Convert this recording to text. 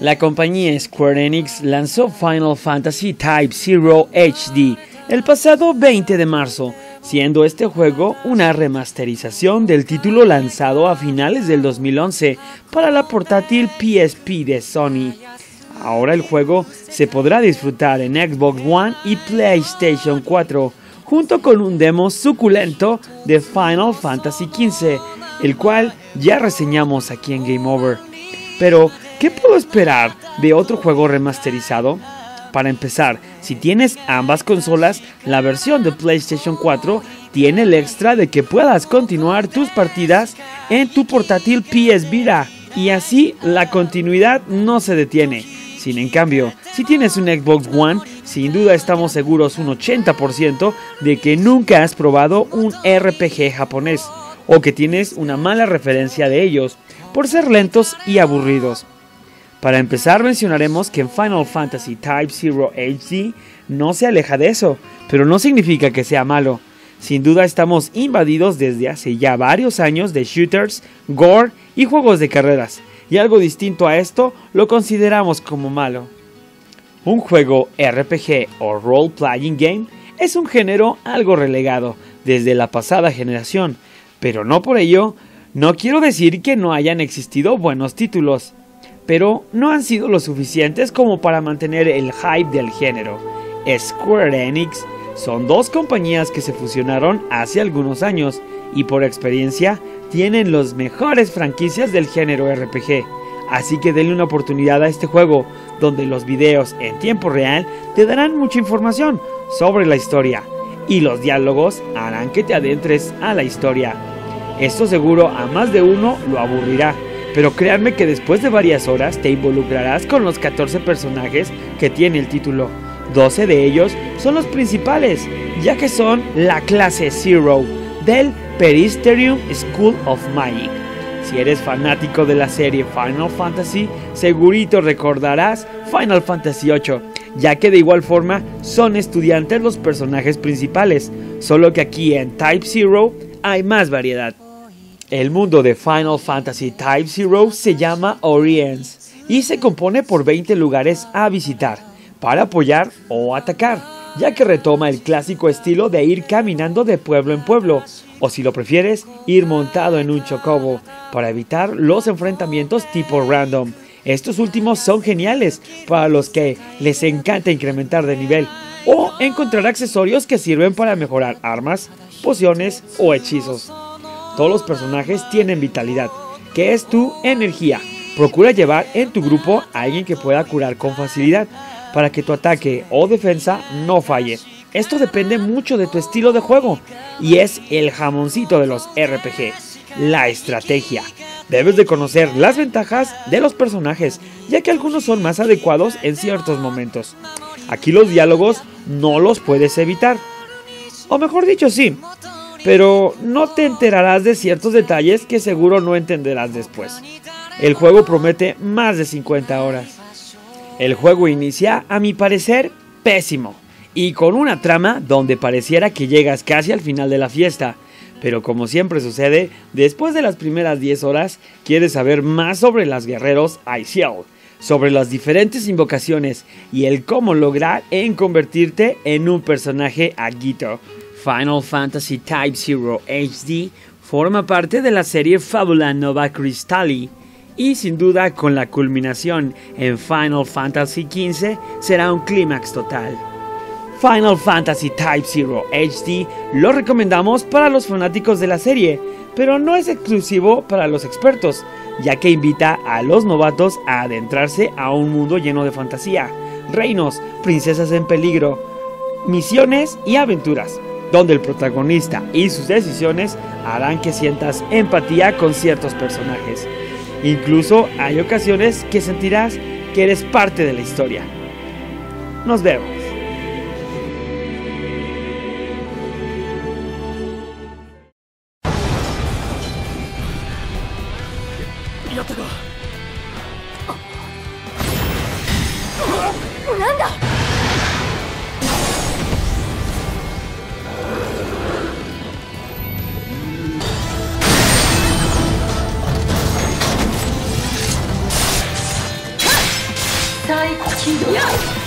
La compañía Square Enix lanzó Final Fantasy Type Zero HD el pasado 20 de marzo, siendo este juego una remasterización del título lanzado a finales del 2011 para la portátil PSP de Sony. Ahora el juego se podrá disfrutar en Xbox One y PlayStation 4, junto con un demo suculento de Final Fantasy XV, el cual ya reseñamos aquí en Game Over. Pero, ¿qué puedo esperar de otro juego remasterizado? Para empezar, si tienes ambas consolas, la versión de PlayStation 4 tiene el extra de que puedas continuar tus partidas en tu portátil PS Vita y así la continuidad no se detiene. Sin en cambio, si tienes un Xbox One, sin duda estamos seguros un 80% de que nunca has probado un RPG japonés o que tienes una mala referencia de ellos por ser lentos y aburridos. Para empezar mencionaremos que en Final Fantasy Type 0 HD no se aleja de eso, pero no significa que sea malo. Sin duda estamos invadidos desde hace ya varios años de shooters, gore y juegos de carreras, y algo distinto a esto lo consideramos como malo. Un juego RPG o role playing game es un género algo relegado desde la pasada generación, pero no por ello no quiero decir que no hayan existido buenos títulos, pero no han sido lo suficientes como para mantener el hype del género. Square Enix son dos compañías que se fusionaron hace algunos años y por experiencia tienen los mejores franquicias del género RPG. Así que denle una oportunidad a este juego, donde los videos en tiempo real te darán mucha información sobre la historia y los diálogos harán que te adentres a la historia. Esto seguro a más de uno lo aburrirá, pero créanme que después de varias horas te involucrarás con los 14 personajes que tiene el título. 12 de ellos son los principales, ya que son la clase Zero del Peristerium School of Magic. Si eres fanático de la serie Final Fantasy, segurito recordarás Final Fantasy VIII, ya que de igual forma son estudiantes los personajes principales, solo que aquí en Type Zero hay más variedad. El mundo de Final Fantasy Type Zero se llama Oriens y se compone por 20 lugares a visitar, para apoyar o atacar, ya que retoma el clásico estilo de ir caminando de pueblo en pueblo, o si lo prefieres, ir montado en un chocobo, para evitar los enfrentamientos tipo random. Estos últimos son geniales para los que les encanta incrementar de nivel o encontrar accesorios que sirven para mejorar armas, pociones o hechizos. Todos los personajes tienen vitalidad, que es tu energía. Procura llevar en tu grupo a alguien que pueda curar con facilidad, para que tu ataque o defensa no falle. Esto depende mucho de tu estilo de juego y es el jamoncito de los RPG, la estrategia. Debes de conocer las ventajas de los personajes, ya que algunos son más adecuados en ciertos momentos. Aquí los diálogos no los puedes evitar. O mejor dicho, sí, pero no te enterarás de ciertos detalles que seguro no entenderás después. El juego promete más de 50 horas. El juego inicia, a mi parecer, pésimo, y con una trama donde pareciera que llegas casi al final de la fiesta. Pero como siempre sucede, después de las primeras 10 horas, quieres saber más sobre los guerreros Aisiel, sobre las diferentes invocaciones y el cómo lograr en convertirte en un personaje Agito. Final Fantasy Type 0 HD forma parte de la serie Fábula Nova Crystalli y sin duda con la culminación en Final Fantasy XV será un clímax total. Final Fantasy Type 0 HD lo recomendamos para los fanáticos de la serie, pero no es exclusivo para los expertos, ya que invita a los novatos a adentrarse a un mundo lleno de fantasía, reinos, princesas en peligro, misiones y aventuras donde el protagonista y sus decisiones harán que sientas empatía con ciertos personajes. Incluso hay ocasiones que sentirás que eres parte de la historia. Nos vemos. 拼药